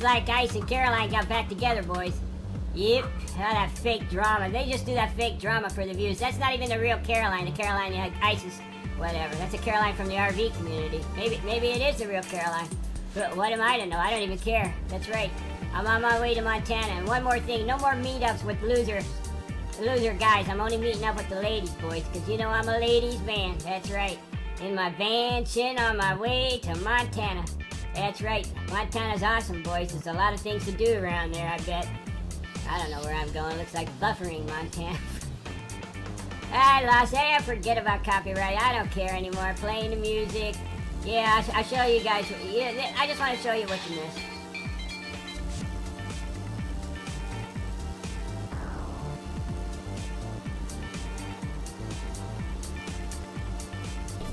It's like Ice and Caroline got back together, boys. Yep, oh, that fake drama. They just do that fake drama for the views. That's not even the real Caroline. The Caroline like ISIS, whatever. That's a Caroline from the RV community. Maybe, maybe it is the real Caroline. But what am I to know? I don't even care. That's right. I'm on my way to Montana. And one more thing, no more meetups with loser, loser guys. I'm only meeting up with the ladies, boys, because you know I'm a ladies' man. That's right. In my van, chin on my way to Montana. That's right. Montana's awesome, boys. There's a lot of things to do around there, I bet. I don't know where I'm going. Looks like buffering, Montana. I lost. Hey, I forget about copyright. I don't care anymore. Playing the music. Yeah, I, I show you guys. Yeah, I just want to show you what you missed.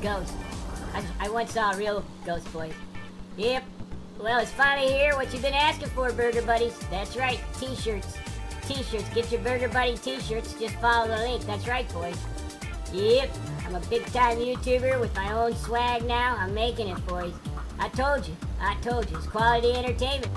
Ghost. I, I once saw a real ghost, boys. Yep. Well, it's finally here. What you've been asking for, Burger Buddies. That's right. T-shirts. T-shirts. Get your Burger Buddy T-shirts. Just follow the link. That's right, boys. Yep. I'm a big-time YouTuber with my own swag now. I'm making it, boys. I told you. I told you. It's quality entertainment.